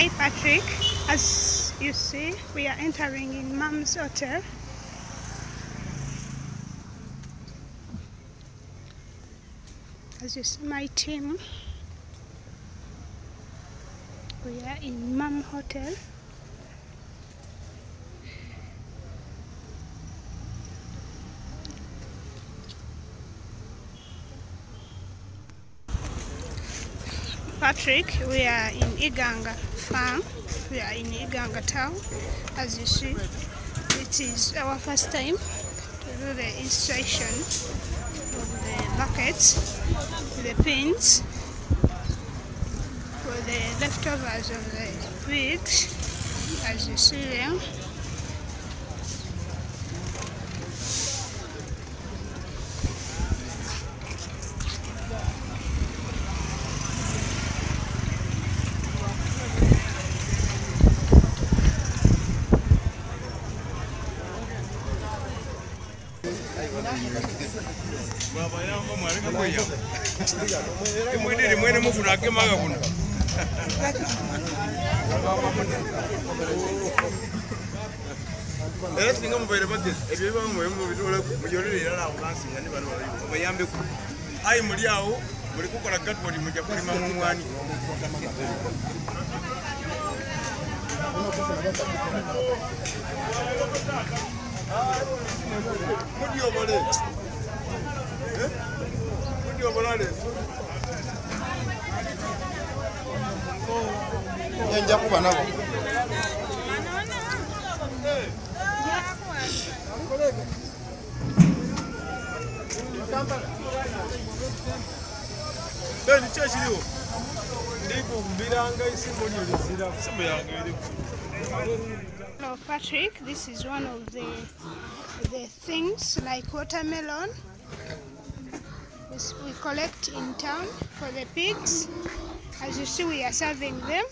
Hi Patrick, as you see, we are entering in Mom's Hotel. As you see my team, we are in Mom Hotel. Patrick, we are in Iganga farm. We are in Iganga town. As you see, it is our first time to do the installation of the buckets, the pins, for the leftovers of the pigs, as you see them. Mwabayamba mwaleka kweyamba imwenere mwene mufuna akemaga kuno era singa mubaire magezi ebyo bibamubitole mujolere nawo nansinga ni bano bayambeku ayi muli awo muli kukola gatwali muja kulima mumwani mudyobole mudyobolale nja kuba nabo kiki ekiriwo ndikumbiranga isimu lyo lizira simu yange eriku Hello Patrick, this is one of the the things like watermelon we collect in town for the pigs. As you see we are serving them.